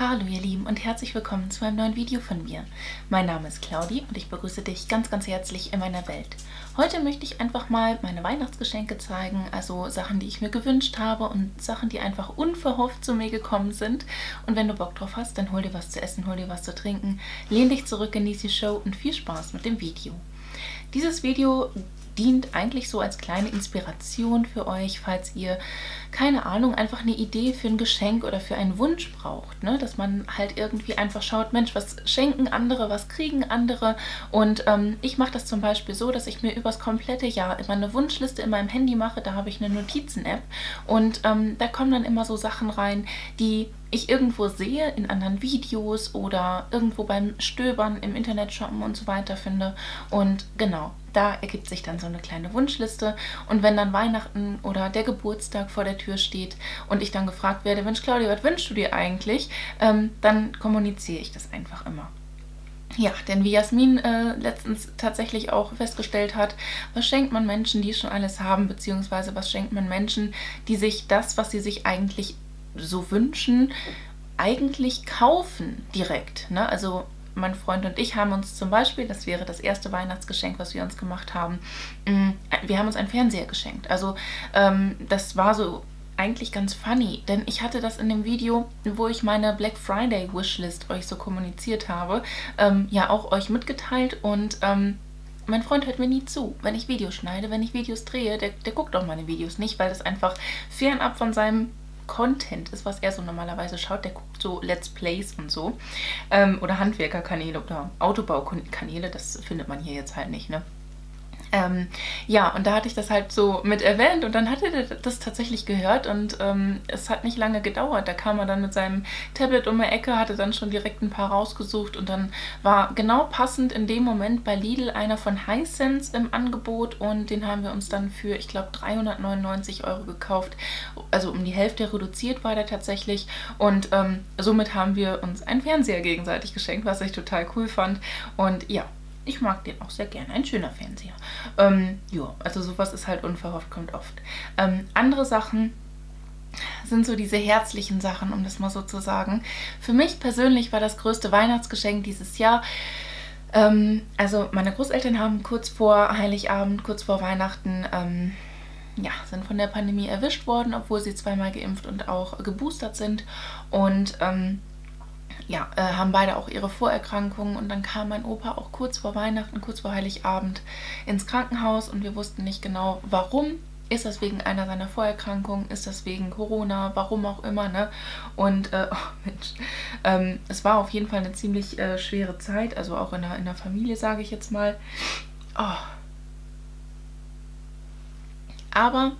Hallo ihr Lieben und herzlich willkommen zu einem neuen Video von mir. Mein Name ist Claudi und ich begrüße dich ganz ganz herzlich in meiner Welt. Heute möchte ich einfach mal meine Weihnachtsgeschenke zeigen, also Sachen, die ich mir gewünscht habe und Sachen, die einfach unverhofft zu mir gekommen sind. Und wenn du Bock drauf hast, dann hol dir was zu essen, hol dir was zu trinken, lehn dich zurück, genieße die Show und viel Spaß mit dem Video. Dieses Video dient eigentlich so als kleine Inspiration für euch, falls ihr, keine Ahnung, einfach eine Idee für ein Geschenk oder für einen Wunsch braucht. Ne? Dass man halt irgendwie einfach schaut, Mensch, was schenken andere, was kriegen andere. Und ähm, ich mache das zum Beispiel so, dass ich mir übers komplette Jahr immer eine Wunschliste in meinem Handy mache. Da habe ich eine Notizen-App und ähm, da kommen dann immer so Sachen rein, die ich irgendwo sehe in anderen Videos oder irgendwo beim Stöbern im Internet shoppen und so weiter finde. Und genau, da ergibt sich dann so eine kleine Wunschliste. Und wenn dann Weihnachten oder der Geburtstag vor der Tür steht und ich dann gefragt werde, Mensch Claudia, was wünschst du dir eigentlich? Ähm, dann kommuniziere ich das einfach immer. Ja, denn wie Jasmin äh, letztens tatsächlich auch festgestellt hat, was schenkt man Menschen, die schon alles haben, beziehungsweise was schenkt man Menschen, die sich das, was sie sich eigentlich so wünschen, eigentlich kaufen direkt. Ne? Also mein Freund und ich haben uns zum Beispiel, das wäre das erste Weihnachtsgeschenk, was wir uns gemacht haben, mm, wir haben uns einen Fernseher geschenkt. Also ähm, das war so eigentlich ganz funny, denn ich hatte das in dem Video, wo ich meine Black Friday Wishlist euch so kommuniziert habe, ähm, ja auch euch mitgeteilt und ähm, mein Freund hört mir nie zu, wenn ich Videos schneide, wenn ich Videos drehe, der, der guckt auch meine Videos nicht, weil das einfach fernab von seinem Content ist, was er so normalerweise schaut. Der guckt so Let's Plays und so. Ähm, oder Handwerkerkanäle oder Autobaukanäle. Das findet man hier jetzt halt nicht, ne? Ähm, ja, und da hatte ich das halt so mit erwähnt und dann hat er das tatsächlich gehört und ähm, es hat nicht lange gedauert. Da kam er dann mit seinem Tablet um die Ecke, hatte dann schon direkt ein paar rausgesucht und dann war genau passend in dem Moment bei Lidl einer von Hisense im Angebot und den haben wir uns dann für, ich glaube, 399 Euro gekauft. Also um die Hälfte reduziert war der tatsächlich und ähm, somit haben wir uns einen Fernseher gegenseitig geschenkt, was ich total cool fand und ja, ich mag den auch sehr gerne. Ein schöner Fernseher. Ähm, ja, also sowas ist halt unverhofft, kommt oft. Ähm, andere Sachen sind so diese herzlichen Sachen, um das mal so zu sagen. Für mich persönlich war das größte Weihnachtsgeschenk dieses Jahr. Ähm, also meine Großeltern haben kurz vor Heiligabend, kurz vor Weihnachten, ähm, ja, sind von der Pandemie erwischt worden, obwohl sie zweimal geimpft und auch geboostert sind. Und ähm, ja, äh, haben beide auch ihre Vorerkrankungen und dann kam mein Opa auch kurz vor Weihnachten, kurz vor Heiligabend ins Krankenhaus und wir wussten nicht genau, warum. Ist das wegen einer seiner Vorerkrankungen? Ist das wegen Corona? Warum auch immer, ne? Und, äh, oh Mensch, ähm, es war auf jeden Fall eine ziemlich äh, schwere Zeit, also auch in der, in der Familie, sage ich jetzt mal. Oh. Aber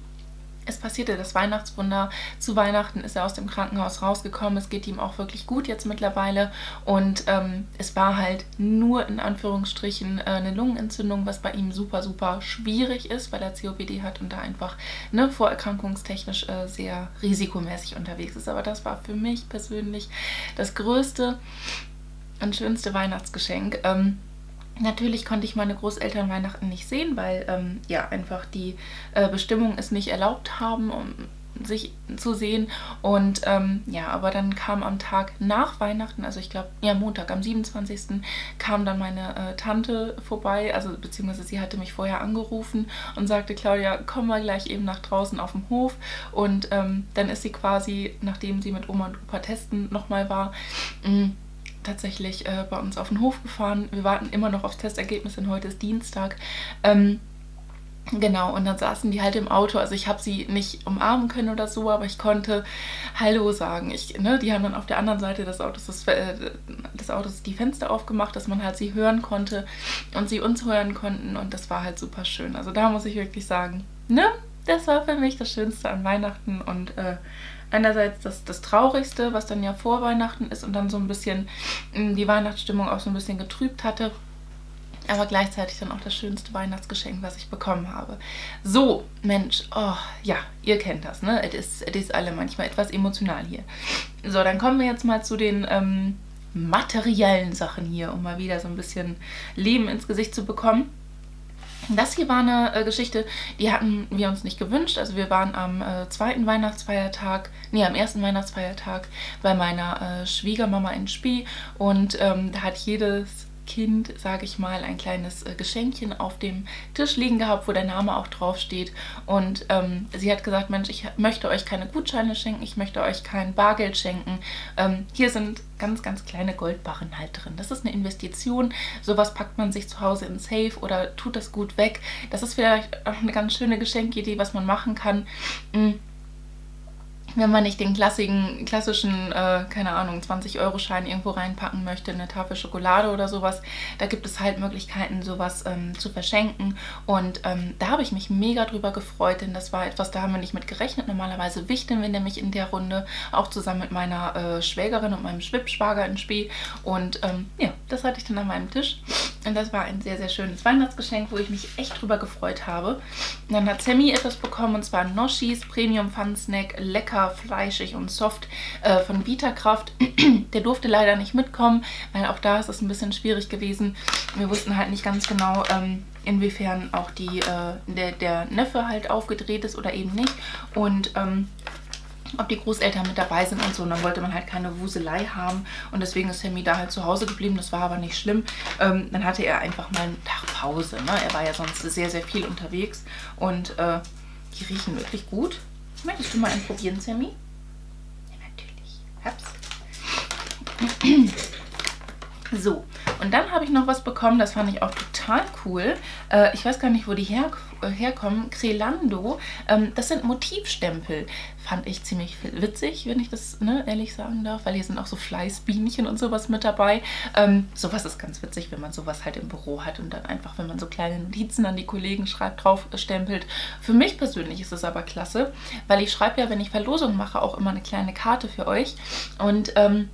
es passierte das Weihnachtswunder. Zu Weihnachten ist er aus dem Krankenhaus rausgekommen. Es geht ihm auch wirklich gut jetzt mittlerweile. Und ähm, es war halt nur in Anführungsstrichen äh, eine Lungenentzündung, was bei ihm super, super schwierig ist, weil er COPD hat und da einfach ne, vorerkrankungstechnisch äh, sehr risikomäßig unterwegs ist. Aber das war für mich persönlich das größte und schönste Weihnachtsgeschenk. Ähm, Natürlich konnte ich meine Großeltern Weihnachten nicht sehen, weil ähm, ja einfach die äh, Bestimmungen es nicht erlaubt haben, um sich zu sehen. Und ähm, ja, aber dann kam am Tag nach Weihnachten, also ich glaube, ja, Montag, am 27. kam dann meine äh, Tante vorbei, also beziehungsweise sie hatte mich vorher angerufen und sagte, Claudia, komm mal gleich eben nach draußen auf dem Hof. Und ähm, dann ist sie quasi, nachdem sie mit Oma und Opa testen nochmal war, mh, mm, tatsächlich äh, bei uns auf den Hof gefahren. Wir warten immer noch aufs Testergebnis, denn heute ist Dienstag. Ähm, Genau, und dann saßen die halt im Auto. Also ich habe sie nicht umarmen können oder so, aber ich konnte Hallo sagen. Ich, ne, die haben dann auf der anderen Seite des Autos, das, äh, des Autos die Fenster aufgemacht, dass man halt sie hören konnte und sie uns hören konnten. Und das war halt super schön. Also da muss ich wirklich sagen, ne, das war für mich das Schönste an Weihnachten und äh, einerseits das, das Traurigste, was dann ja vor Weihnachten ist und dann so ein bisschen mm, die Weihnachtsstimmung auch so ein bisschen getrübt hatte. Aber gleichzeitig dann auch das schönste Weihnachtsgeschenk, was ich bekommen habe. So, Mensch, oh, ja, ihr kennt das, ne? Es ist, es alle manchmal etwas emotional hier. So, dann kommen wir jetzt mal zu den ähm, materiellen Sachen hier, um mal wieder so ein bisschen Leben ins Gesicht zu bekommen. Das hier war eine äh, Geschichte, die hatten wir uns nicht gewünscht. Also wir waren am äh, zweiten Weihnachtsfeiertag, nee, am ersten Weihnachtsfeiertag bei meiner äh, Schwiegermama in Spee und ähm, da hat jedes Kind, sage ich mal, ein kleines äh, Geschenkchen auf dem Tisch liegen gehabt, wo der Name auch drauf steht. Und ähm, sie hat gesagt, Mensch, ich möchte euch keine Gutscheine schenken, ich möchte euch kein Bargeld schenken. Ähm, hier sind ganz, ganz kleine Goldbarren halt drin. Das ist eine Investition. Sowas packt man sich zu Hause in Safe oder tut das gut weg. Das ist vielleicht auch eine ganz schöne Geschenkidee, was man machen kann. Mhm wenn man nicht den klassischen, klassischen äh, keine Ahnung, 20-Euro-Schein irgendwo reinpacken möchte, eine Tafel Schokolade oder sowas, da gibt es halt Möglichkeiten, sowas ähm, zu verschenken. Und ähm, da habe ich mich mega drüber gefreut, denn das war etwas, da haben wir nicht mit gerechnet. Normalerweise wichteln wir nämlich in der Runde, auch zusammen mit meiner äh, Schwägerin und meinem Schwippschwager in Spee. Und ähm, ja, das hatte ich dann an meinem Tisch. Und das war ein sehr, sehr schönes Weihnachtsgeschenk, wo ich mich echt drüber gefreut habe. Und dann hat Sammy etwas bekommen, und zwar Noschis Premium Fun Snack, lecker lecker, fleischig und soft äh, von Vitakraft. Der durfte leider nicht mitkommen, weil auch da ist es ein bisschen schwierig gewesen. Wir wussten halt nicht ganz genau, ähm, inwiefern auch die, äh, der, der Neffe halt aufgedreht ist oder eben nicht. Und ähm, ob die Großeltern mit dabei sind und so. Und dann wollte man halt keine Wuselei haben. Und deswegen ist Sammy da halt zu Hause geblieben. Das war aber nicht schlimm. Ähm, dann hatte er einfach mal einen Tag Pause. Ne? Er war ja sonst sehr, sehr viel unterwegs. Und äh, die riechen wirklich gut. Möchtest du mal einen probieren, Sammy? Ja, natürlich. Hab's. So, und dann habe ich noch was bekommen, das fand ich auch total cool. Äh, ich weiß gar nicht, wo die her, äh, herkommen. Crelando. Ähm, das sind Motivstempel. Fand ich ziemlich witzig, wenn ich das ne, ehrlich sagen darf, weil hier sind auch so Fleißbienchen und sowas mit dabei. Ähm, sowas ist ganz witzig, wenn man sowas halt im Büro hat und dann einfach, wenn man so kleine Notizen an die Kollegen schreibt, drauf stempelt. Für mich persönlich ist es aber klasse, weil ich schreibe ja, wenn ich Verlosung mache, auch immer eine kleine Karte für euch. Und ähm,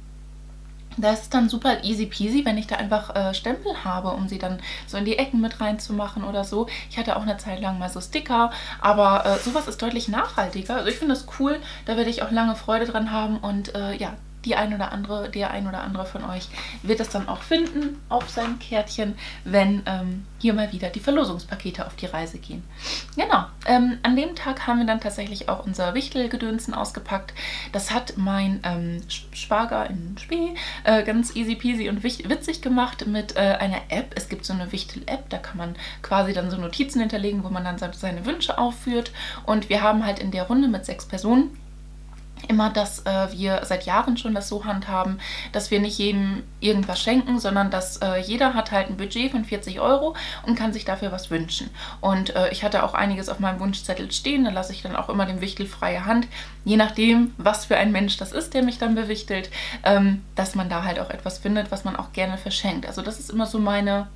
das ist dann super easy peasy, wenn ich da einfach äh, Stempel habe, um sie dann so in die Ecken mit reinzumachen oder so. Ich hatte auch eine Zeit lang mal so Sticker, aber äh, sowas ist deutlich nachhaltiger. Also ich finde das cool, da werde ich auch lange Freude dran haben und äh, ja, die ein oder andere, der ein oder andere von euch wird es dann auch finden auf seinem Kärtchen, wenn ähm, hier mal wieder die Verlosungspakete auf die Reise gehen. Genau, ähm, an dem Tag haben wir dann tatsächlich auch unser Wichtelgedönsen ausgepackt. Das hat mein ähm, Schwager in Spee äh, ganz easy peasy und witzig gemacht mit äh, einer App. Es gibt so eine Wichtel-App, da kann man quasi dann so Notizen hinterlegen, wo man dann seine Wünsche aufführt. Und wir haben halt in der Runde mit sechs Personen immer, dass äh, wir seit Jahren schon das so handhaben, dass wir nicht jedem irgendwas schenken, sondern dass äh, jeder hat halt ein Budget von 40 Euro und kann sich dafür was wünschen. Und äh, ich hatte auch einiges auf meinem Wunschzettel stehen, da lasse ich dann auch immer dem Wichtel freie Hand, je nachdem, was für ein Mensch das ist, der mich dann bewichtelt, ähm, dass man da halt auch etwas findet, was man auch gerne verschenkt. Also das ist immer so meine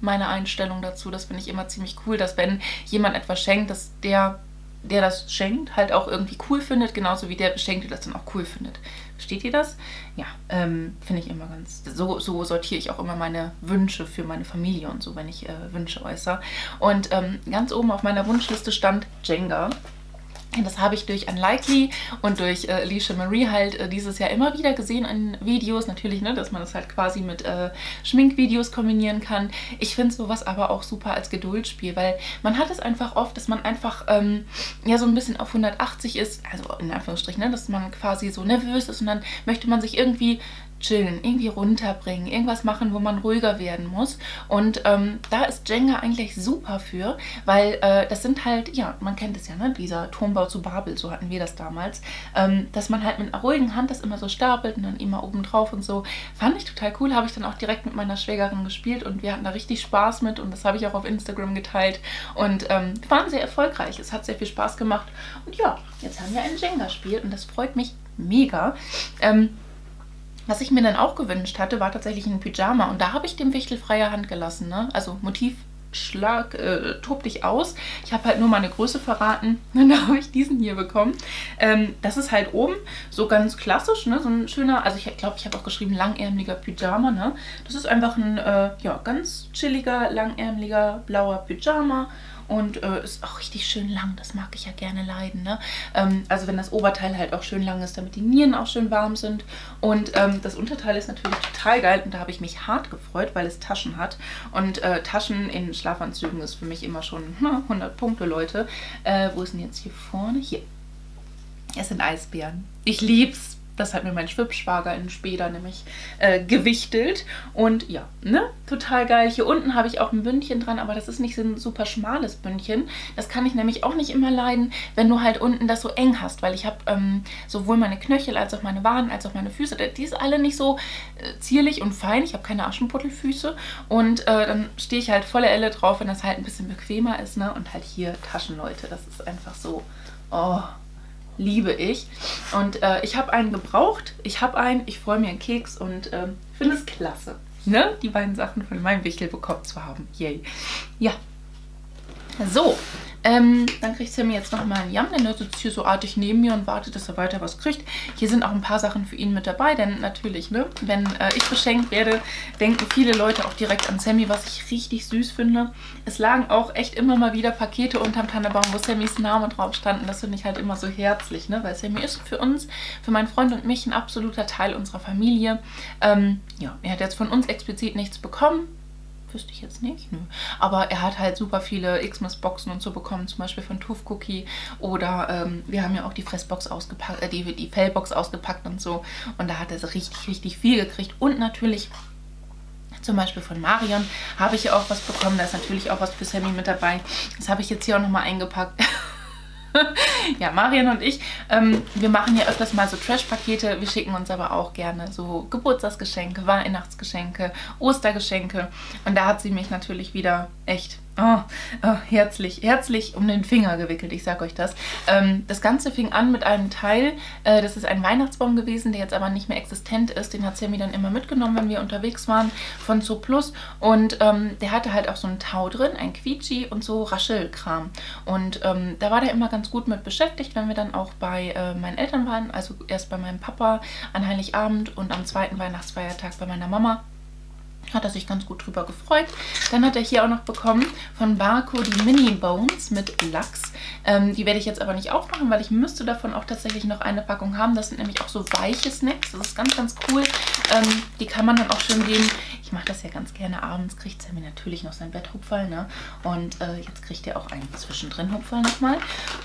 meine Einstellung dazu. Das finde ich immer ziemlich cool, dass wenn jemand etwas schenkt, dass der der das schenkt, halt auch irgendwie cool findet, genauso wie der Beschenkte das dann auch cool findet. Versteht ihr das? Ja, ähm, finde ich immer ganz. So, so sortiere ich auch immer meine Wünsche für meine Familie und so, wenn ich äh, Wünsche äußere. Und ähm, ganz oben auf meiner Wunschliste stand Jenga. Das habe ich durch Unlikely und durch äh, Alicia Marie halt äh, dieses Jahr immer wieder gesehen in Videos. Natürlich, ne, dass man das halt quasi mit äh, Schminkvideos kombinieren kann. Ich finde sowas aber auch super als Geduldsspiel, weil man hat es einfach oft, dass man einfach ähm, ja so ein bisschen auf 180 ist, also in Anführungsstrichen, ne, dass man quasi so nervös ist und dann möchte man sich irgendwie chillen, irgendwie runterbringen, irgendwas machen, wo man ruhiger werden muss. Und ähm, da ist Jenga eigentlich super für, weil äh, das sind halt, ja, man kennt es ja, ne, dieser Turmbau zu Babel, so hatten wir das damals, ähm, dass man halt mit einer ruhigen Hand das immer so stapelt und dann immer oben drauf und so. Fand ich total cool, habe ich dann auch direkt mit meiner Schwägerin gespielt und wir hatten da richtig Spaß mit und das habe ich auch auf Instagram geteilt und ähm, waren sehr erfolgreich. Es hat sehr viel Spaß gemacht und ja, jetzt haben wir ein Jenga-Spiel und das freut mich mega. Ähm, was ich mir dann auch gewünscht hatte, war tatsächlich ein Pyjama. Und da habe ich dem Wichtel freie Hand gelassen. Ne? Also Motivschlag, äh, tob dich aus. Ich habe halt nur meine Größe verraten. Und da habe ich diesen hier bekommen. Ähm, das ist halt oben so ganz klassisch, ne? so ein schöner, also ich glaube, ich habe auch geschrieben langärmeliger Pyjama. Ne? Das ist einfach ein äh, ja, ganz chilliger, langärmeliger, blauer Pyjama. Und äh, ist auch richtig schön lang. Das mag ich ja gerne leiden. Ne? Ähm, also wenn das Oberteil halt auch schön lang ist, damit die Nieren auch schön warm sind. Und ähm, das Unterteil ist natürlich total geil und da habe ich mich hart gefreut, weil es Taschen hat. Und äh, Taschen in Schlafanzügen ist für mich immer schon na, 100 Punkte, Leute. Äh, wo ist denn jetzt hier vorne? Hier. Es sind Eisbären. Ich lieb's. Das hat mir mein Schwippschwager in Späder nämlich äh, gewichtelt. Und ja, ne? Total geil. Hier unten habe ich auch ein Bündchen dran, aber das ist nicht so ein super schmales Bündchen. Das kann ich nämlich auch nicht immer leiden, wenn du halt unten das so eng hast, weil ich habe ähm, sowohl meine Knöchel als auch meine Waden als auch meine Füße, die ist alle nicht so äh, zierlich und fein. Ich habe keine Aschenputtelfüße und äh, dann stehe ich halt volle Elle drauf, wenn das halt ein bisschen bequemer ist, ne? Und halt hier Taschen, Leute. Das ist einfach so, oh, liebe ich. Und äh, ich habe einen gebraucht. Ich habe einen, ich freue mir einen Keks und äh, finde es klasse, ne? die beiden Sachen von meinem Wichtel bekommen zu haben. Yay. Ja. So, ähm, dann kriegt Sammy jetzt nochmal einen Jam, denn er sitzt hier so artig neben mir und wartet, dass er weiter was kriegt. Hier sind auch ein paar Sachen für ihn mit dabei, denn natürlich, ne, wenn äh, ich beschenkt werde, denken viele Leute auch direkt an Sammy, was ich richtig süß finde. Es lagen auch echt immer mal wieder Pakete unterm Tannebaum, wo Sammys Name drauf standen. Das finde ich halt immer so herzlich, ne, weil Sammy ist für uns, für meinen Freund und mich ein absoluter Teil unserer Familie. Ähm, ja, er hat jetzt von uns explizit nichts bekommen wüsste ich jetzt nicht. Nö. Aber er hat halt super viele Xmas-Boxen und so bekommen, zum Beispiel von Tooth Cookie. Oder ähm, wir haben ja auch die Fressbox ausgepackt, äh, die, die Fellbox ausgepackt und so. Und da hat er so richtig, richtig viel gekriegt. Und natürlich zum Beispiel von Marion habe ich ja auch was bekommen. Da ist natürlich auch was für Sammy mit dabei. Das habe ich jetzt hier auch nochmal eingepackt. ja, Marian und ich, ähm, wir machen ja öfters mal so Trash-Pakete. Wir schicken uns aber auch gerne so Geburtstagsgeschenke, Weihnachtsgeschenke, Ostergeschenke. Und da hat sie mich natürlich wieder echt Oh, oh, herzlich, herzlich um den Finger gewickelt, ich sag euch das. Ähm, das Ganze fing an mit einem Teil, äh, das ist ein Weihnachtsbaum gewesen, der jetzt aber nicht mehr existent ist. Den hat Sammy dann immer mitgenommen, wenn wir unterwegs waren, von Zo Plus. Und ähm, der hatte halt auch so einen Tau drin, ein Quietschi und so Raschelkram. Und ähm, da war der immer ganz gut mit beschäftigt, wenn wir dann auch bei äh, meinen Eltern waren. Also erst bei meinem Papa an Heiligabend und am zweiten Weihnachtsfeiertag bei meiner Mama hat er sich ganz gut drüber gefreut. Dann hat er hier auch noch bekommen von Barco die Mini Bones mit Lachs. Ähm, die werde ich jetzt aber nicht aufmachen, weil ich müsste davon auch tatsächlich noch eine Packung haben. Das sind nämlich auch so weiche Snacks. Das ist ganz, ganz cool. Ähm, die kann man dann auch schön geben. Ich mache das ja ganz gerne abends. Kriegt Sammy natürlich noch sein Betthupferl. Ne? Und äh, jetzt kriegt er auch einen zwischendrin Hupferl nochmal.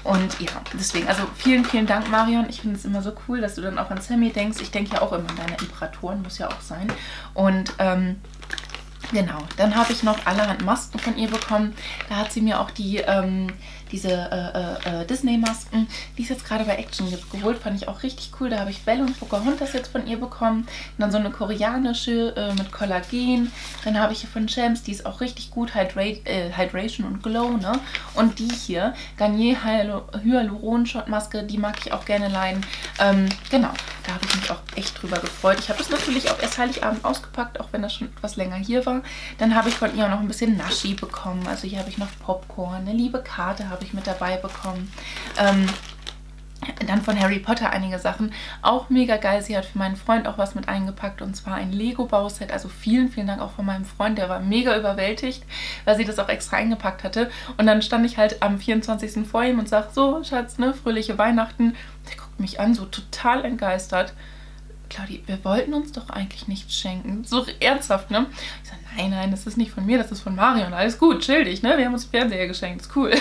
Und ja, deswegen, also vielen, vielen Dank, Marion. Ich finde es immer so cool, dass du dann auch an Sammy denkst. Ich denke ja auch immer an deine Imperatoren, muss ja auch sein. Und ähm, Genau, dann habe ich noch allerhand Masken von ihr bekommen. Da hat sie mir auch die, ähm, diese äh, äh, äh, Disney-Masken, die es jetzt gerade bei Action geholt. Fand ich auch richtig cool. Da habe ich Belle und Pocahontas jetzt von ihr bekommen. Und dann so eine koreanische äh, mit Kollagen. Dann habe ich hier von Shams, die ist auch richtig gut, Hydra äh, Hydration und Glow, ne? Und die hier, Garnier Hyaluron-Shot-Maske, die mag ich auch gerne leiden. Ähm, genau, da habe ich mich auch echt drüber gefreut. Ich habe das natürlich auch erst Heiligabend ausgepackt, auch wenn das schon etwas länger hier war. Dann habe ich von ihr auch noch ein bisschen Naschi bekommen. Also hier habe ich noch Popcorn, eine liebe Karte habe ich mit dabei bekommen. Ähm, dann von Harry Potter einige Sachen. Auch mega geil. Sie hat für meinen Freund auch was mit eingepackt und zwar ein Lego-Bauset. Also vielen, vielen Dank auch von meinem Freund. Der war mega überwältigt, weil sie das auch extra eingepackt hatte. Und dann stand ich halt am 24. vor ihm und sag so, Schatz, ne, fröhliche Weihnachten. Der guckt mich an, so total entgeistert. Claudi, wir wollten uns doch eigentlich nichts schenken. So ernsthaft, ne? Ich sag, nein, nein, das ist nicht von mir, das ist von Marion. Alles gut, chill dich, ne? Wir haben uns Fernseher geschenkt, ist cool.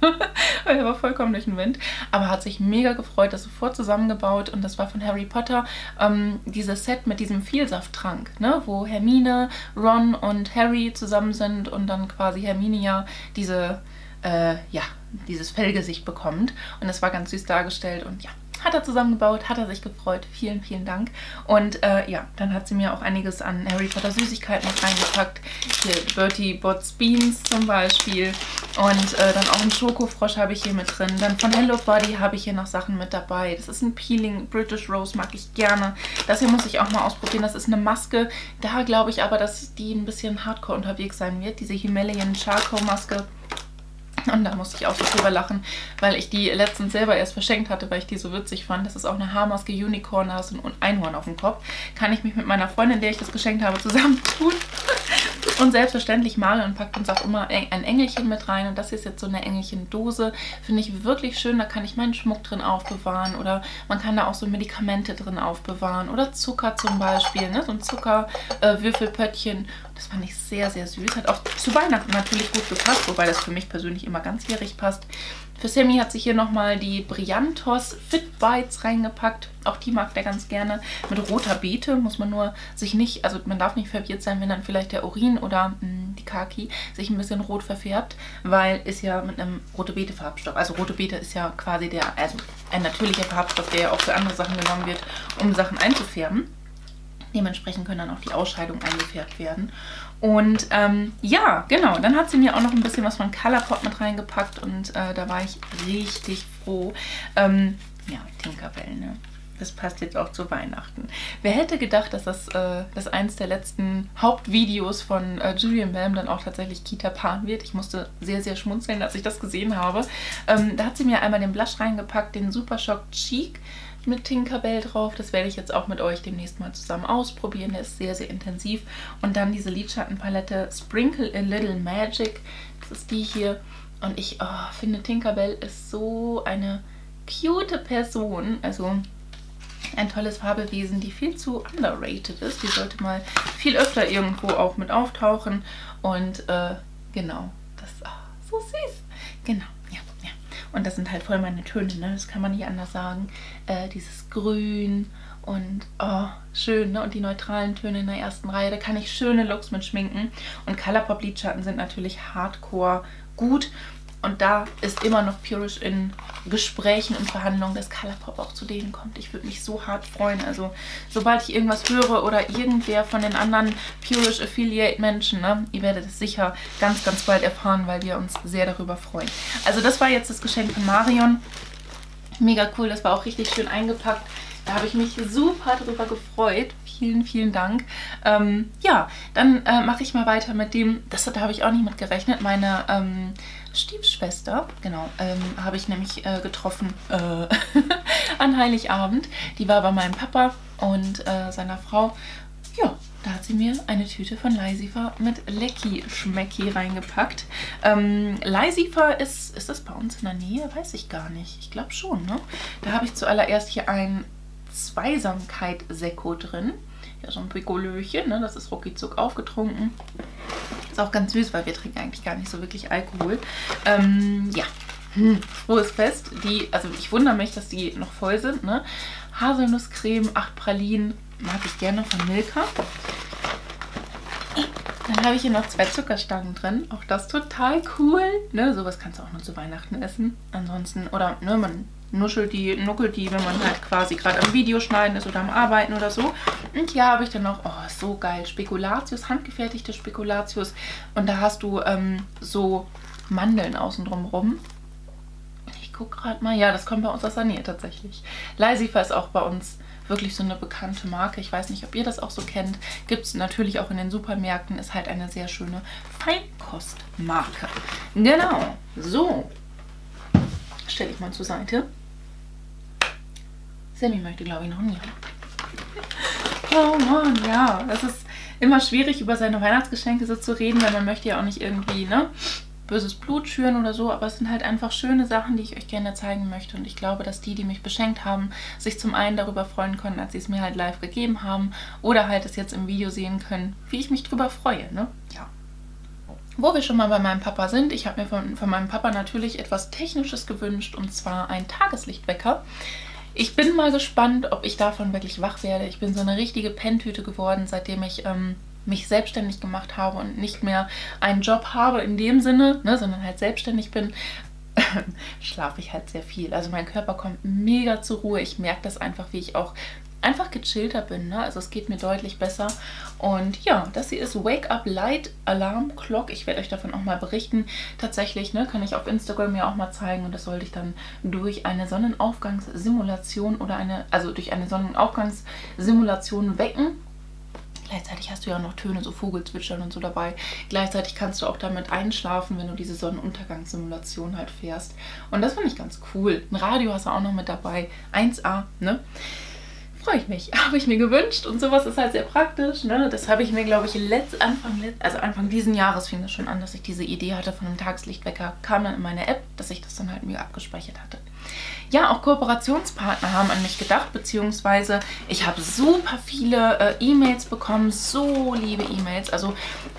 er war vollkommen durch den Wind. Aber hat sich mega gefreut, das sofort zusammengebaut. Und das war von Harry Potter ähm, dieses Set mit diesem Vielsafttrank, ne? wo Hermine, Ron und Harry zusammen sind und dann quasi Hermine ja diese, äh, ja, dieses Fellgesicht bekommt. Und das war ganz süß dargestellt und ja, hat er zusammengebaut, hat er sich gefreut. Vielen, vielen Dank. Und äh, ja, dann hat sie mir auch einiges an Harry Potter Süßigkeiten noch reingepackt. Hier Bertie Bots Beans zum Beispiel. Und äh, dann auch einen Schokofrosch habe ich hier mit drin. Dann von Hello Body habe ich hier noch Sachen mit dabei. Das ist ein Peeling British Rose, mag ich gerne. Das hier muss ich auch mal ausprobieren. Das ist eine Maske. Da glaube ich aber, dass die ein bisschen hardcore unterwegs sein wird. Diese Himalayan Charcoal Maske. Und da musste ich auch so drüber lachen, weil ich die letztens selber erst verschenkt hatte, weil ich die so witzig fand. Das ist auch eine Haarmaske, Unicorn, da hast du ein Einhorn auf dem Kopf. Kann ich mich mit meiner Freundin, der ich das geschenkt habe, zusammentun. Und selbstverständlich, Marion packt uns auch immer ein Engelchen mit rein. Und das ist jetzt so eine Engelchen-Dose. Finde ich wirklich schön. Da kann ich meinen Schmuck drin aufbewahren. Oder man kann da auch so Medikamente drin aufbewahren. Oder Zucker zum Beispiel. Ne? So ein Zuckerwürfelpöttchen. Äh, das fand ich sehr, sehr süß. Hat auch zu Weihnachten natürlich gut gepasst. Wobei das für mich persönlich immer ganzjährig passt. Für Sammy hat sich hier nochmal die Brillantos Fit Bites reingepackt. Auch die mag der ganz gerne. Mit roter Beete muss man nur sich nicht, also man darf nicht verwirrt sein, wenn dann vielleicht der Urin oder mh, hm, die Kaki sich ein bisschen rot verfärbt, weil ist ja mit einem rote Beete Farbstoff. Also rote Beete ist ja quasi der, also ein natürlicher Farbstoff, der ja auch für andere Sachen genommen wird, um Sachen einzufärben. Dementsprechend können dann auch die Ausscheidungen eingefärbt werden. Und ähm, ja, genau, dann hat sie mir auch noch ein bisschen was von Colourpop mit reingepackt und äh, da war ich richtig froh. Ähm, ja, Tinkerbell, ne? Das passt jetzt auch zu Weihnachten. Wer hätte gedacht, dass das, äh, das eins der letzten Hauptvideos von äh, Julian Bam dann auch tatsächlich Kita Pan wird. Ich musste sehr, sehr schmunzeln, als ich das gesehen habe. Ähm, da hat sie mir einmal den Blush reingepackt, den Super Shock Cheek mit Tinkerbell drauf. Das werde ich jetzt auch mit euch demnächst mal zusammen ausprobieren. Der ist sehr, sehr intensiv. Und dann diese Lidschattenpalette Sprinkle a Little Magic. Das ist die hier. Und ich oh, finde, Tinkerbell ist so eine cute Person. Also ein tolles Fabelwesen, die viel zu underrated ist. Die sollte mal viel öfter irgendwo auch mit auftauchen. Und äh, genau, das ist oh, so süß. Genau. Und das sind halt voll meine Töne, ne? das kann man nicht anders sagen. Äh, dieses Grün und oh, schön, ne? Und die neutralen Töne in der ersten Reihe, da kann ich schöne Looks mit schminken. Und Colourpop Lidschatten sind natürlich hardcore gut. Und da ist immer noch Purish in Gesprächen und Verhandlungen, dass Colourpop auch zu denen kommt. Ich würde mich so hart freuen. Also sobald ich irgendwas höre oder irgendwer von den anderen Purish Affiliate Menschen, ne, ihr werdet es sicher ganz, ganz bald erfahren, weil wir uns sehr darüber freuen. Also das war jetzt das Geschenk von Marion. Mega cool, das war auch richtig schön eingepackt. Da habe ich mich super drüber gefreut. Vielen, vielen Dank. Ähm, ja, dann äh, mache ich mal weiter mit dem, das da habe ich auch nicht mit gerechnet, meine ähm, Stiefschwester, genau, ähm, habe ich nämlich äh, getroffen äh, an Heiligabend. Die war bei meinem Papa und äh, seiner Frau. Ja, da hat sie mir eine Tüte von Leisifer mit Lecky Schmecki reingepackt. Ähm, Leisifer ist, ist das bei uns in der Nähe? Weiß ich gar nicht. Ich glaube schon, ne? Da habe ich zuallererst hier ein Zweisamkeit-Sekko drin. Ja, so ein Pikolöchen, ne? Das ist ruckizuck aufgetrunken. Ist auch ganz süß, weil wir trinken eigentlich gar nicht so wirklich Alkohol. Ähm, ja, hm, frohes Fest. Die, also ich wundere mich, dass die noch voll sind. Ne? Haselnusscreme, 8 Pralinen, mag ich gerne von Milka. Dann habe ich hier noch zwei Zuckerstangen drin. Auch das total cool. Ne, sowas kannst du auch nur zu Weihnachten essen. Ansonsten, oder ne, man nuschelt die, nuckelt die, wenn man halt quasi gerade am Video schneiden ist oder am Arbeiten oder so. Und hier habe ich dann noch, oh, so geil, Spekulatius, handgefertigte Spekulatius. Und da hast du ähm, so Mandeln außen drum rum. Ich gucke gerade mal. Ja, das kommt bei uns aus Nähe tatsächlich. Leisifer ist auch bei uns wirklich so eine bekannte Marke. Ich weiß nicht, ob ihr das auch so kennt. Gibt es natürlich auch in den Supermärkten. Ist halt eine sehr schöne Feinkostmarke. Genau. So. Stelle ich mal zur Seite. Sammy möchte, glaube ich, noch nie. Oh Mann, ja. Es ist immer schwierig, über seine Weihnachtsgeschenke so zu reden, weil man möchte ja auch nicht irgendwie, ne? böses Blut schüren oder so, aber es sind halt einfach schöne Sachen, die ich euch gerne zeigen möchte und ich glaube, dass die, die mich beschenkt haben, sich zum einen darüber freuen können, als sie es mir halt live gegeben haben oder halt es jetzt im Video sehen können, wie ich mich drüber freue, ne? Ja. Wo wir schon mal bei meinem Papa sind, ich habe mir von, von meinem Papa natürlich etwas Technisches gewünscht und zwar ein Tageslichtwecker. Ich bin mal gespannt, ob ich davon wirklich wach werde. Ich bin so eine richtige Penntüte geworden, seitdem ich ähm, mich selbstständig gemacht habe und nicht mehr einen Job habe in dem Sinne, ne, sondern halt selbstständig bin, schlafe ich halt sehr viel. Also mein Körper kommt mega zur Ruhe. Ich merke das einfach, wie ich auch einfach gechillter bin. Ne? Also es geht mir deutlich besser. Und ja, das hier ist Wake Up Light Alarm Clock. Ich werde euch davon auch mal berichten. Tatsächlich ne, kann ich auf Instagram ja auch mal zeigen. Und das sollte ich dann durch eine Sonnenaufgangssimulation oder eine, also durch eine Sonnenaufgangssimulation wecken. Gleichzeitig hast du ja noch Töne, so Vogelzwitschern und so dabei. Gleichzeitig kannst du auch damit einschlafen, wenn du diese Sonnenuntergangssimulation halt fährst. Und das finde ich ganz cool. Ein Radio hast du auch noch mit dabei. 1A, ne? Freue ich mich. Habe ich mir gewünscht und sowas ist halt sehr praktisch. Ne? Das habe ich mir, glaube ich, letzt, Anfang, also Anfang diesen Jahres fing das schon an, dass ich diese Idee hatte von einem Tageslichtwecker. Kam dann in meine App, dass ich das dann halt mir abgespeichert hatte. Ja, auch Kooperationspartner haben an mich gedacht, beziehungsweise ich habe super viele äh, E-Mails bekommen, so liebe E-Mails. Also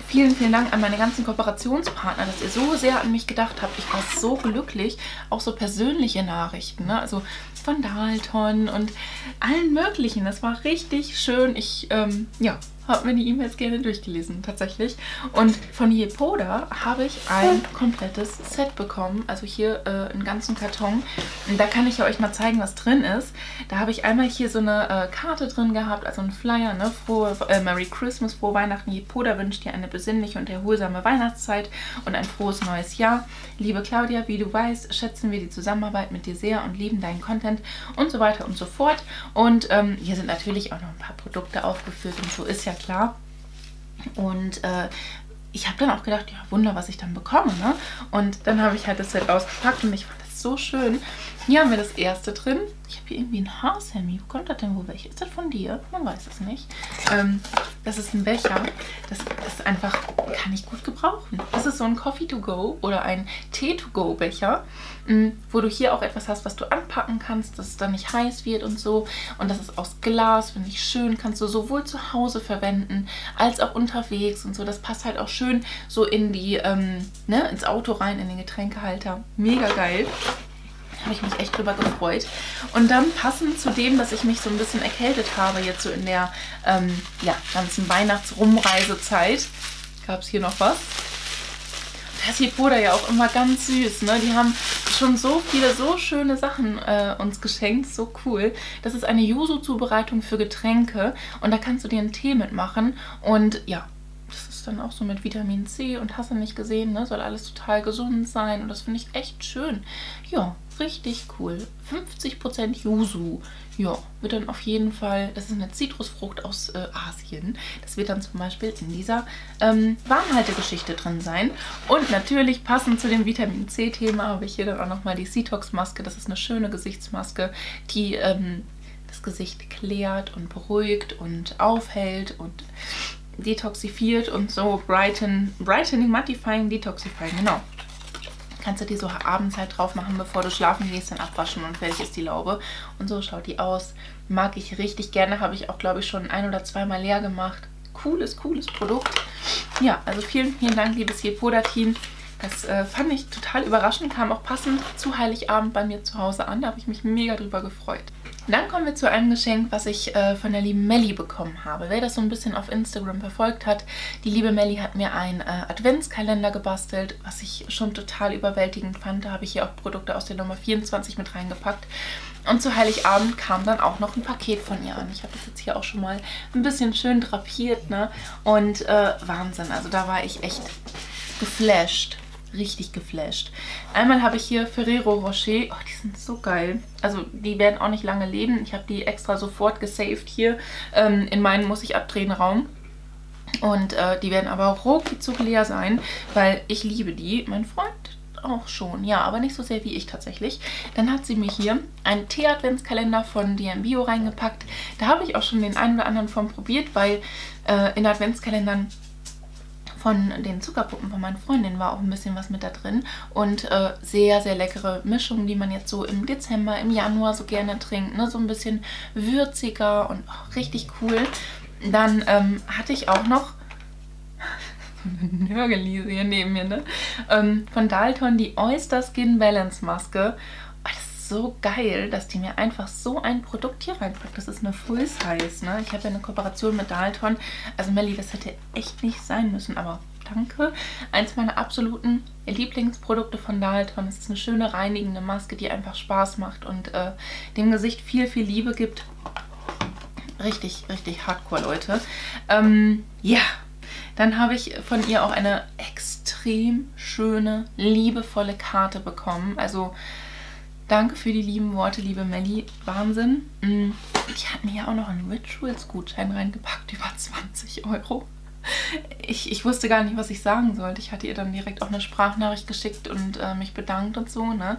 vielen, vielen Dank an meine ganzen Kooperationspartner, dass ihr so sehr an mich gedacht habt. Ich war so glücklich, auch so persönliche Nachrichten, ne? also von Dalton und allen möglichen. Das war richtig schön. Ich, ähm, ja, habe mir die E-Mails gerne durchgelesen, tatsächlich. Und von Jepoda habe ich ein komplettes Set bekommen. Also hier äh, einen ganzen Karton. Und da kann ich ja euch mal zeigen, was drin ist. Da habe ich einmal hier so eine äh, Karte drin gehabt, also ein Flyer, ne? Frohe, äh, Merry Christmas, frohe Weihnachten. Jepoda wünscht dir eine besinnliche und erholsame Weihnachtszeit und ein frohes neues Jahr. Liebe Claudia, wie du weißt, schätzen wir die Zusammenarbeit mit dir sehr und lieben deinen Content und so weiter und so fort. Und ähm, hier sind natürlich auch noch ein paar Produkte aufgeführt und so ist ja klar. Und äh, ich habe dann auch gedacht, ja, Wunder, was ich dann bekomme. Ne? Und dann habe ich halt das Set ausgepackt und ich fand das so schön. Hier haben wir das erste drin. Ich habe hier irgendwie ein Haarsammy. Wo kommt das denn wo welche? Ist das von dir? Man weiß es nicht. Ähm, das ist ein Becher. Das, ist einfach, kann ich gut gebrauchen. Das ist so ein Coffee to go oder ein Tee to go Becher, mm, wo du hier auch etwas hast, was du anpacken kannst, dass es dann nicht heiß wird und so. Und das ist aus Glas, finde ich schön. Kannst du sowohl zu Hause verwenden, als auch unterwegs und so. Das passt halt auch schön so in die, ähm, ne, ins Auto rein, in den Getränkehalter. Mega geil habe ich mich echt drüber gefreut. Und dann passend zu dem, dass ich mich so ein bisschen erkältet habe, jetzt so in der ähm, ja, ganzen Weihnachtsrumreisezeit, gab es hier noch was. Das hier Puder ja auch immer ganz süß, ne? Die haben schon so viele, so schöne Sachen äh, uns geschenkt, so cool. Das ist eine Yuzu-Zubereitung für Getränke und da kannst du dir einen Tee mitmachen und ja, das ist dann auch so mit Vitamin C und hast du nicht gesehen, ne? Soll alles total gesund sein und das finde ich echt schön. Ja, richtig cool. 50% Yuzu. Ja, wird dann auf jeden Fall, das ist eine Zitrusfrucht aus äh, Asien. Das wird dann zum Beispiel in dieser ähm, Warmhaltegeschichte drin sein. Und natürlich passend zu dem Vitamin C-Thema habe ich hier dann auch nochmal die Cetox-Maske. Das ist eine schöne Gesichtsmaske, die ähm, das Gesicht klärt und beruhigt und aufhält und detoxifiert und so brighten, brightening, mattifying, detoxifying, genau. Kannst du die so abends halt drauf machen, bevor du schlafen gehst, dann abwaschen und fertig ist die Laube. Und so schaut die aus. Mag ich richtig gerne, habe ich auch, glaube ich, schon ein oder zweimal leer gemacht. Cooles, cooles Produkt. Ja, also vielen, vielen Dank, liebes Jepoda-Team. Das äh, fand ich total überraschend, kam auch passend zu Heiligabend bei mir zu Hause an. Da habe ich mich mega drüber gefreut. Dann kommen wir zu einem Geschenk, was ich äh, von der lieben Melli bekommen habe. Wer das so ein bisschen auf Instagram verfolgt hat, die liebe Melli hat mir einen äh, Adventskalender gebastelt, was ich schon total überwältigend fand. Da habe ich hier auch Produkte aus der Nummer 24 mit reingepackt. Und zu Heiligabend kam dann auch noch ein Paket von ihr an. Ich habe das jetzt hier auch schon mal ein bisschen schön drapiert, ne? Und äh, Wahnsinn, also da war ich echt geflasht richtig geflasht. Einmal habe ich hier Ferrero Rocher. Oh, die sind so geil. Also die werden auch nicht lange leben. Ich habe die extra sofort gesaved hier ähm, in meinen muss ich abdrehen Raum. Und äh, die werden aber ruckzuck leer sein, weil ich liebe die. Mein Freund auch schon, ja, aber nicht so sehr wie ich tatsächlich. Dann hat sie mir hier einen Tee-Adventskalender von DM Bio reingepackt. Da habe ich auch schon den einen oder anderen von probiert, weil äh, in Adventskalendern von den Zuckerpuppen von meinen Freundinnen war auch ein bisschen was mit da drin. Und äh, sehr, sehr leckere Mischung, die man jetzt so im Dezember, im Januar so gerne trinkt. Ne? So ein bisschen würziger und oh, richtig cool. Dann ähm, hatte ich auch noch Nörgelise hier neben mir, ne? Ähm, von Dalton die Oyster Skin Balance Maske. So geil, dass die mir einfach so ein Produkt hier reinpackt. Das ist eine Full Size, ne? Ich habe ja eine Kooperation mit Dalton. Also Melly, das hätte echt nicht sein müssen, aber danke. Eins meiner absoluten Lieblingsprodukte von Dalton. Es ist eine schöne reinigende Maske, die einfach Spaß macht und äh, dem Gesicht viel, viel Liebe gibt. Richtig, richtig hardcore, Leute. Ähm, ja, dann habe ich von ihr auch eine extrem schöne, liebevolle Karte bekommen. Also Danke für die lieben Worte, liebe Melli. Wahnsinn. Mm, die hat mir ja auch noch einen Rituals-Gutschein reingepackt, über 20 Euro. Ich, ich wusste gar nicht, was ich sagen sollte. Ich hatte ihr dann direkt auch eine Sprachnachricht geschickt und äh, mich bedankt und so, ne?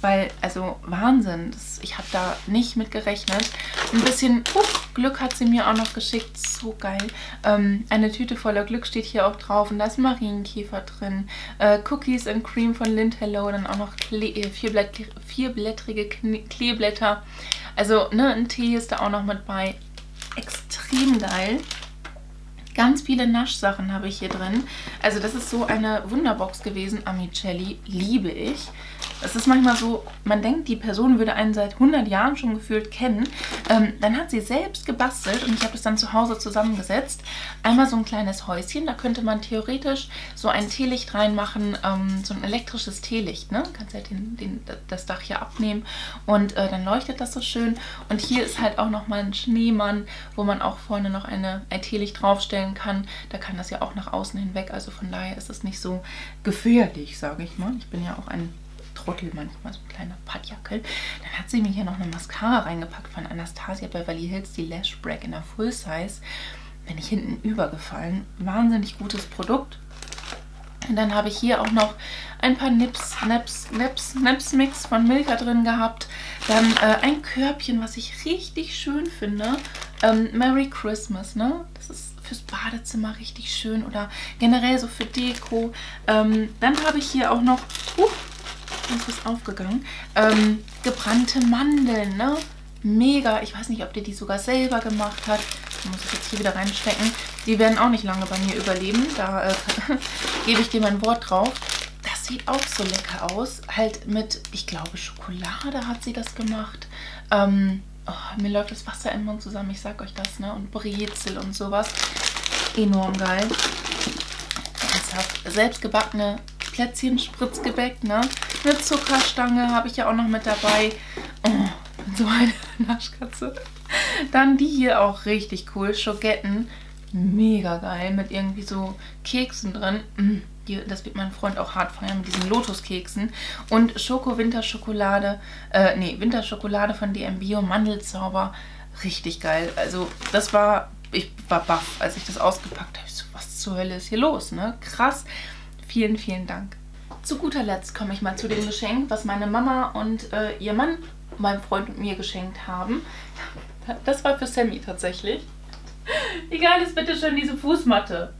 Weil, also Wahnsinn, das, ich habe da nicht mit gerechnet. Ein bisschen uh, Glück hat sie mir auch noch geschickt, so geil. Ähm, eine Tüte voller Glück steht hier auch drauf und da ist Marienkäfer drin. Äh, Cookies and Cream von Lind Hello, dann auch noch Kle äh, vierblätt vierblättrige Kleeblätter. Also, ne, ein Tee ist da auch noch mit bei. Extrem geil. Ganz viele Naschsachen habe ich hier drin. Also das ist so eine Wunderbox gewesen. Amicelli liebe ich. Es ist manchmal so, man denkt, die Person würde einen seit 100 Jahren schon gefühlt kennen. Ähm, dann hat sie selbst gebastelt und ich habe das dann zu Hause zusammengesetzt. Einmal so ein kleines Häuschen, da könnte man theoretisch so ein Teelicht reinmachen, ähm, so ein elektrisches Teelicht. Ne? Kannst ja den, den, das Dach hier abnehmen und äh, dann leuchtet das so schön. Und hier ist halt auch nochmal ein Schneemann, wo man auch vorne noch eine, ein Teelicht draufstellen kann. Da kann das ja auch nach außen hinweg, also von daher ist es nicht so gefährlich, sage ich mal. Ich bin ja auch ein Trottel manchmal, so ein kleiner Pattjackel. Dann hat sie mir hier noch eine Mascara reingepackt von Anastasia Beverly Hills, die Lash Brag in der Full Size. Bin ich hinten übergefallen. Wahnsinnig gutes Produkt. Und dann habe ich hier auch noch ein paar Nips, Naps, Naps, Naps Mix von Milka drin gehabt. Dann äh, ein Körbchen, was ich richtig schön finde. Ähm, Merry Christmas, ne? Das ist fürs Badezimmer richtig schön oder generell so für Deko. Ähm, dann habe ich hier auch noch, uh, ist was aufgegangen. Ähm, gebrannte Mandeln, ne? Mega. Ich weiß nicht, ob der die sogar selber gemacht hat. Muss ich jetzt hier wieder reinstecken. Die werden auch nicht lange bei mir überleben. Da äh, gebe ich dir mein Wort drauf. Das sieht auch so lecker aus. Halt mit, ich glaube, Schokolade hat sie das gemacht. Ähm, oh, mir läuft das Wasser im Mund zusammen. Ich sag euch das, ne? Und Brezel und sowas. Enorm geil. Selbstgebackene Plätzchen, Spritzgebäck, ne? Eine Zuckerstange habe ich ja auch noch mit dabei. Oh, so eine Naschkatze. Dann die hier auch richtig cool. Schogetten. Mega geil. Mit irgendwie so Keksen drin. Mm, das wird mein Freund auch hart feiern mit diesen Lotuskeksen. Und Schoko-Winterschokolade. Äh, nee, Winterschokolade von DM Bio. Mandelzauber. Richtig geil. Also das war... Ich war baff, als ich das ausgepackt habe. So, was zur Hölle ist hier los, ne? Krass. Vielen, vielen Dank. Zu guter Letzt komme ich mal zu dem Geschenk, was meine Mama und äh, ihr Mann meinem Freund und mir geschenkt haben. Das war für Sammy tatsächlich. Geil ist bitte schön diese Fußmatte?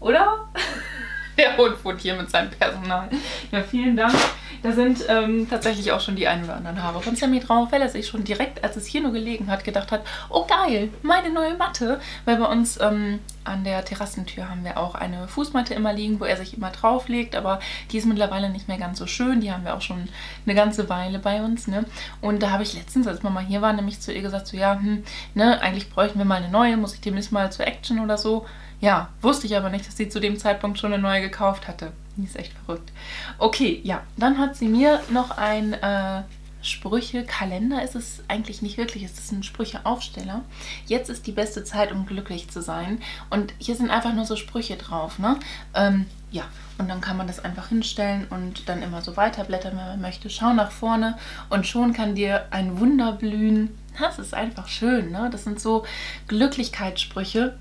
Oder? Der Hund wohnt hier mit seinem Personal. Ja, vielen Dank. Da sind ähm, tatsächlich auch schon die ein oder anderen Haare von Sammy drauf, weil er sich schon direkt, als es hier nur gelegen hat, gedacht hat, oh geil, meine neue Matte. Weil bei uns ähm, an der Terrassentür haben wir auch eine Fußmatte immer liegen, wo er sich immer drauflegt, aber die ist mittlerweile nicht mehr ganz so schön. Die haben wir auch schon eine ganze Weile bei uns. Ne? Und da habe ich letztens, als Mama hier war, nämlich zu ihr gesagt, so ja, hm, ne, eigentlich bräuchten wir mal eine neue, muss ich demnächst mal zur Action oder so. Ja, wusste ich aber nicht, dass sie zu dem Zeitpunkt schon eine neue gekauft hatte. Die ist echt verrückt. Okay, ja, dann hat sie mir noch ein äh, Sprüche-Kalender. Ist es eigentlich nicht wirklich, es ist ein Sprüche-Aufsteller. Jetzt ist die beste Zeit, um glücklich zu sein. Und hier sind einfach nur so Sprüche drauf, ne? Ähm, ja, und dann kann man das einfach hinstellen und dann immer so weiterblättern, wenn man möchte. Schau nach vorne und schon kann dir ein Wunder blühen. Das ist einfach schön, ne? Das sind so Glücklichkeitssprüche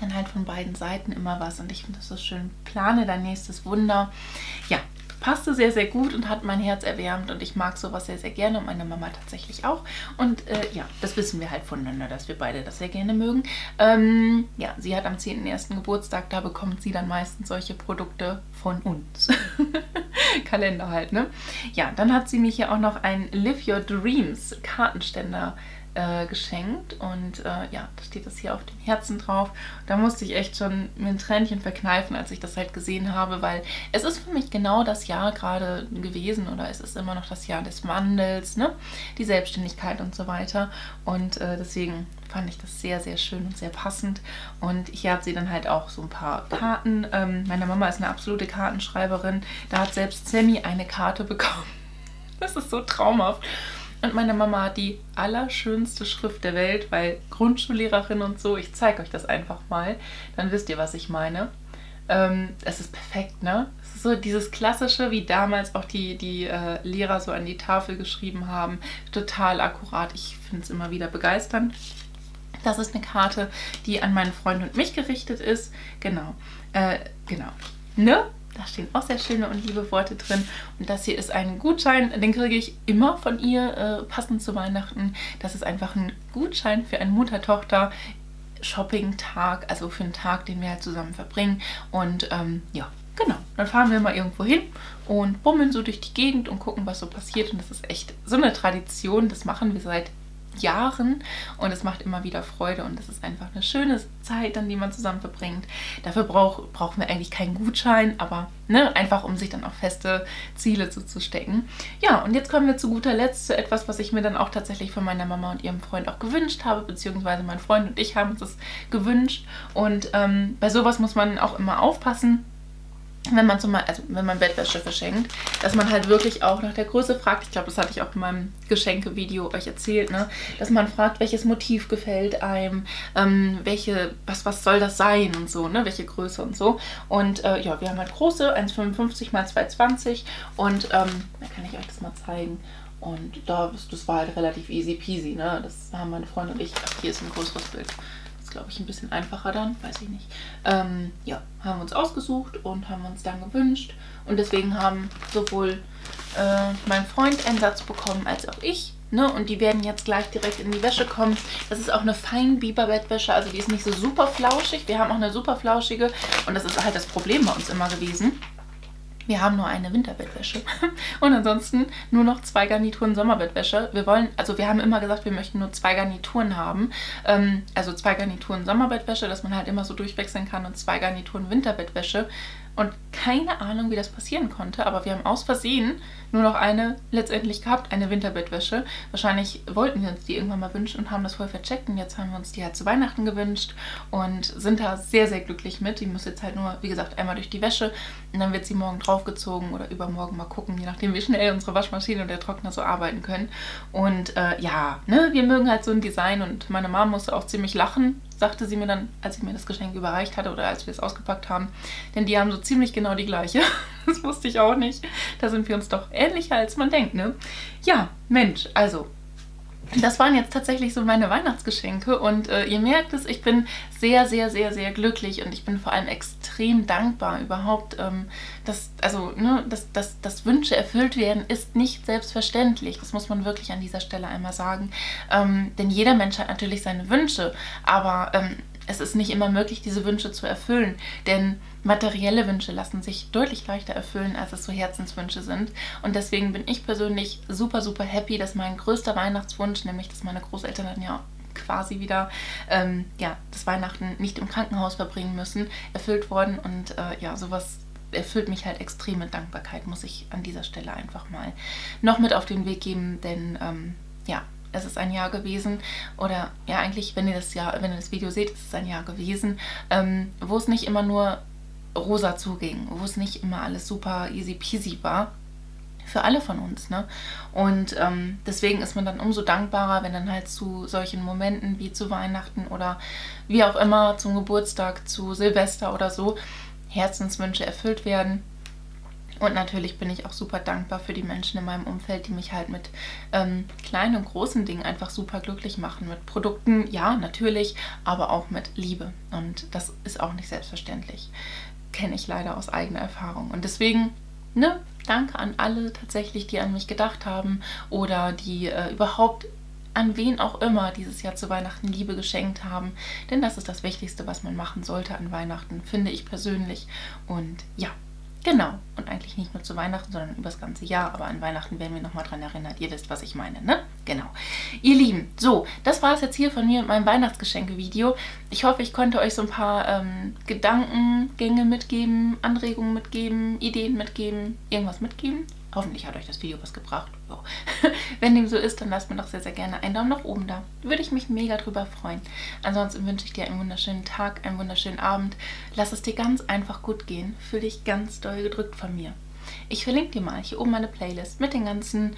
dann halt von beiden Seiten immer was. Und ich finde das so schön. Plane dein nächstes Wunder. Ja, passte sehr, sehr gut und hat mein Herz erwärmt und ich mag sowas sehr, sehr gerne und meine Mama tatsächlich auch. Und äh, ja, das wissen wir halt voneinander, dass wir beide das sehr gerne mögen. Ähm, ja, sie hat am 10.01. Geburtstag, da bekommt sie dann meistens solche Produkte von uns. Kalender halt, ne? Ja, dann hat sie mir hier auch noch ein Live Your Dreams Kartenständer äh, geschenkt und äh, ja, da steht das hier auf dem Herzen drauf. Da musste ich echt schon mir ein Tränchen verkneifen, als ich das halt gesehen habe, weil es ist für mich genau das Jahr gerade gewesen oder es ist immer noch das Jahr des Wandels, ne? die Selbstständigkeit und so weiter und äh, deswegen fand ich das sehr, sehr schön und sehr passend. Und hier hat sie dann halt auch so ein paar Karten. Ähm, meine Mama ist eine absolute Kartenschreiberin. Da hat selbst Sammy eine Karte bekommen. Das ist so traumhaft. Und meine Mama hat die allerschönste Schrift der Welt, weil Grundschullehrerin und so, ich zeige euch das einfach mal, dann wisst ihr, was ich meine. Ähm, es ist perfekt, ne? Es ist so dieses klassische, wie damals auch die, die äh, Lehrer so an die Tafel geschrieben haben. Total akkurat. Ich finde es immer wieder begeisternd. Das ist eine Karte, die an meinen Freund und mich gerichtet ist. Genau. Äh, genau. Ne? Da stehen auch sehr schöne und liebe Worte drin. Und das hier ist ein Gutschein, den kriege ich immer von ihr, äh, passend zu Weihnachten. Das ist einfach ein Gutschein für einen Mutter-Tochter Shopping-Tag, also für einen Tag, den wir halt zusammen verbringen. Und ähm, ja, genau. Dann fahren wir mal irgendwo hin und bummeln so durch die Gegend und gucken, was so passiert. Und das ist echt so eine Tradition. Das machen wir seit Jahren und es macht immer wieder Freude und es ist einfach eine schöne Zeit, dann die man zusammen verbringt. Dafür brauch, brauchen wir eigentlich keinen Gutschein, aber ne, einfach um sich dann auch feste Ziele zu, zu stecken. Ja, und jetzt kommen wir zu guter Letzt zu etwas, was ich mir dann auch tatsächlich von meiner Mama und ihrem Freund auch gewünscht habe, beziehungsweise mein Freund und ich haben uns das gewünscht und ähm, bei sowas muss man auch immer aufpassen wenn man zum also wenn man Bettwäsche verschenkt, dass man halt wirklich auch nach der Größe fragt. Ich glaube, das hatte ich auch in meinem Geschenke-Video euch erzählt, ne? Dass man fragt, welches Motiv gefällt einem, ähm, welche, was, was soll das sein und so, ne? Welche Größe und so. Und äh, ja, wir haben halt große, 1,55 x 2,20 und ähm, da kann ich euch das mal zeigen. Und da, das war halt relativ easy peasy, ne? Das haben meine Freunde und ich. Ach, hier ist ein größeres Bild glaube ich, ein bisschen einfacher dann, weiß ich nicht. Ähm, ja, haben wir uns ausgesucht und haben uns dann gewünscht. Und deswegen haben sowohl äh, mein Freund einen Satz bekommen, als auch ich. Ne? Und die werden jetzt gleich direkt in die Wäsche kommen. Das ist auch eine Fein-Biber-Bettwäsche, also die ist nicht so super flauschig. Wir haben auch eine super flauschige und das ist halt das Problem bei uns immer gewesen. Wir haben nur eine Winterbettwäsche und ansonsten nur noch zwei Garnituren Sommerbettwäsche. Wir wollen, also wir haben immer gesagt, wir möchten nur zwei Garnituren haben. Ähm, also zwei Garnituren Sommerbettwäsche, dass man halt immer so durchwechseln kann und zwei Garnituren Winterbettwäsche. Und keine Ahnung, wie das passieren konnte, aber wir haben aus Versehen nur noch eine letztendlich gehabt, eine Winterbettwäsche. Wahrscheinlich wollten wir uns die irgendwann mal wünschen und haben das voll vercheckt und jetzt haben wir uns die halt zu Weihnachten gewünscht und sind da sehr, sehr glücklich mit. Die muss jetzt halt nur, wie gesagt, einmal durch die Wäsche und dann wird sie morgen draufgezogen oder übermorgen mal gucken, je nachdem, wie schnell unsere Waschmaschine und der Trockner so arbeiten können. Und äh, ja, ne, wir mögen halt so ein Design und meine Mama musste auch ziemlich lachen, sagte sie mir dann, als ich mir das Geschenk überreicht hatte oder als wir es ausgepackt haben. Denn die haben so ziemlich genau die gleiche. Das wusste ich auch nicht. Da sind wir uns doch ähnlicher, als man denkt, ne? Ja, Mensch, also das waren jetzt tatsächlich so meine Weihnachtsgeschenke und äh, ihr merkt es, ich bin sehr, sehr, sehr, sehr glücklich und ich bin vor allem extrem dankbar überhaupt, ähm, dass, also, ne, dass, dass, dass Wünsche erfüllt werden, ist nicht selbstverständlich. Das muss man wirklich an dieser Stelle einmal sagen. Ähm, denn jeder Mensch hat natürlich seine Wünsche, aber ähm, es ist nicht immer möglich, diese Wünsche zu erfüllen, denn materielle Wünsche lassen sich deutlich leichter erfüllen, als es so Herzenswünsche sind. Und deswegen bin ich persönlich super, super happy, dass mein größter Weihnachtswunsch, nämlich dass meine Großeltern dann ja quasi wieder ähm, ja, das Weihnachten nicht im Krankenhaus verbringen müssen, erfüllt worden. Und äh, ja, sowas erfüllt mich halt extrem mit Dankbarkeit, muss ich an dieser Stelle einfach mal noch mit auf den Weg geben, denn ähm, ja, es ist ein Jahr gewesen oder ja eigentlich, wenn ihr das Jahr, wenn ihr das Video seht, ist es ein Jahr gewesen, ähm, wo es nicht immer nur rosa zuging, wo es nicht immer alles super easy peasy war. Für alle von uns, ne? Und ähm, deswegen ist man dann umso dankbarer, wenn dann halt zu solchen Momenten wie zu Weihnachten oder wie auch immer zum Geburtstag, zu Silvester oder so Herzenswünsche erfüllt werden und natürlich bin ich auch super dankbar für die Menschen in meinem Umfeld, die mich halt mit ähm, kleinen und großen Dingen einfach super glücklich machen. Mit Produkten, ja, natürlich, aber auch mit Liebe. Und das ist auch nicht selbstverständlich. Kenne ich leider aus eigener Erfahrung. Und deswegen, ne, danke an alle tatsächlich, die an mich gedacht haben oder die äh, überhaupt an wen auch immer dieses Jahr zu Weihnachten Liebe geschenkt haben. Denn das ist das Wichtigste, was man machen sollte an Weihnachten, finde ich persönlich. Und ja, Genau. Und eigentlich nicht nur zu Weihnachten, sondern über das ganze Jahr. Aber an Weihnachten werden wir nochmal dran erinnert. Ihr wisst, was ich meine, ne? Genau. Ihr Lieben, so, das war es jetzt hier von mir mit meinem Weihnachtsgeschenke-Video. Ich hoffe, ich konnte euch so ein paar ähm, Gedankengänge mitgeben, Anregungen mitgeben, Ideen mitgeben, irgendwas mitgeben. Hoffentlich hat euch das Video was gebracht. So. Wenn dem so ist, dann lasst mir doch sehr, sehr gerne einen Daumen nach oben da. Würde ich mich mega drüber freuen. Ansonsten wünsche ich dir einen wunderschönen Tag, einen wunderschönen Abend. Lass es dir ganz einfach gut gehen. Fühl dich ganz doll gedrückt von mir. Ich verlinke dir mal hier oben meine Playlist mit den ganzen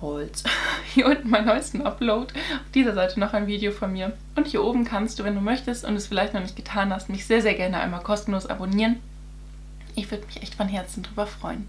Holz. Hier unten mein neuesten Upload. Auf dieser Seite noch ein Video von mir. Und hier oben kannst du, wenn du möchtest und es vielleicht noch nicht getan hast, mich sehr, sehr gerne einmal kostenlos abonnieren. Ich würde mich echt von Herzen drüber freuen.